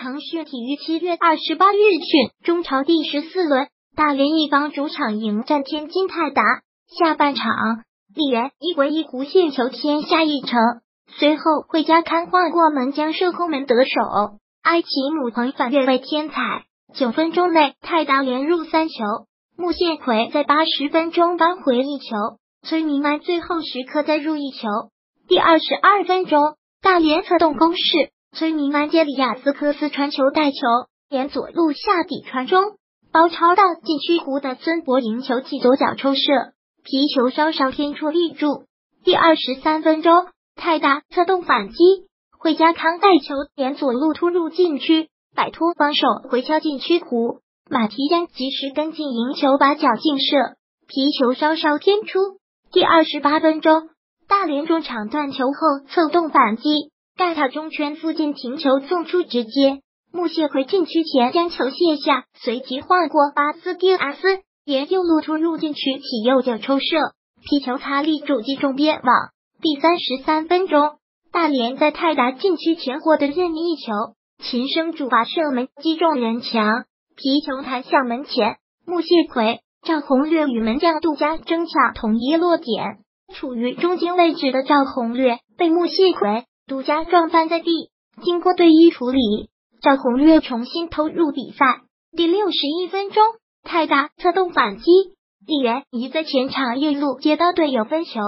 腾讯体育七月二十八日讯，中超第十四轮，大连一方主场迎战天津泰达。下半场，李源一回一弧线球天下一城，随后惠家康换过门将射空门得手，埃奇姆彭反越位天彩。九分钟内，泰达连入三球，穆谢奎在八十分钟扳回一球，崔明安最后时刻再入一球。第二十二分钟，大连策动攻势。崔明安接里亚斯科斯传球带球，沿左路下底传中，包抄到禁区弧的孙博赢球，起左脚抽射，皮球稍稍偏出立柱。第二十三分钟，泰达策动反击，惠加康带球沿左路突入禁区，摆脱防守回敲禁区弧，马提安及时跟进赢球，把脚劲射，皮球稍稍偏出。第二十八分钟，大连中场断球后策动反击。盖塔中圈附近停球送出直接，穆谢奎禁区前将球卸下，随即换过巴斯蒂阿斯，沿右路突入禁区起右脚抽射，皮球擦立柱击中边网。第三十三分钟，大连在泰达禁区前获得任意球，秦升主罚射门击中人墙，皮球弹向门前，穆谢奎、赵宏略与门将杜佳争抢统一落点，处于中间位置的赵宏略被穆谢奎。独家撞翻在地，经过队医处理，赵宏略重新投入比赛。第六十一分钟，泰达策动反击，李元一在前场右路接到队友分球，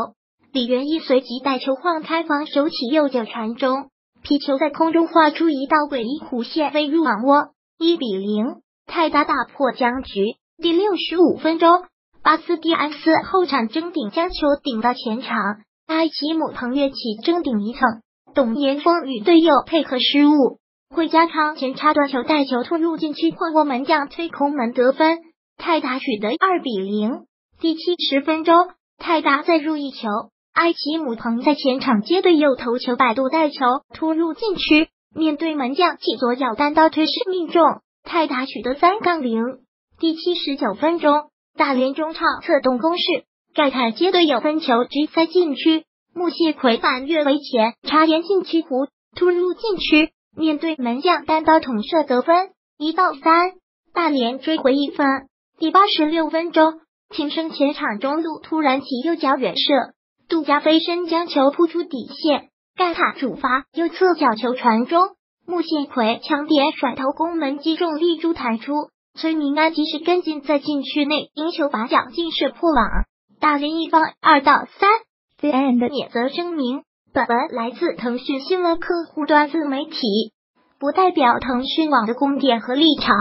李元一随即带球晃开防守，起右脚传中，皮球在空中画出一道诡异弧线，飞入网窝。一比零，泰达打破僵局。第六十五分钟，巴斯蒂安斯后场争顶，将球顶到前场，埃奇姆腾跃起争顶一蹭。董岩峰与队友配合失误，惠家康前插断球带球突入禁区，跨过门将推空门得分，泰达取得二比零。第七十分钟，泰达再入一球，埃奇姆彭在前场接队友头球摆渡带球突入禁区，面对门将起左脚单刀推射命中，泰达取得三杠零。第七十九分钟，大连中场策动攻势，盖塔接队友分球直塞禁区。穆谢奎反越围前插沿禁区弧突入禁区，面对门将单刀捅射得分，一到三，大连追回一分。第八十六分钟，秦升前场中路突然起右脚远射，杜家飞身将球扑出底线，盖塔主罚右侧角球传中，穆谢奎强点甩头攻门击中立柱弹出，崔明安及时跟进在禁区内赢球把脚劲射破网，大连一方二到三。The end 免责声明：本文来自腾讯新闻客户端自媒体，不代表腾讯网的观点和立场。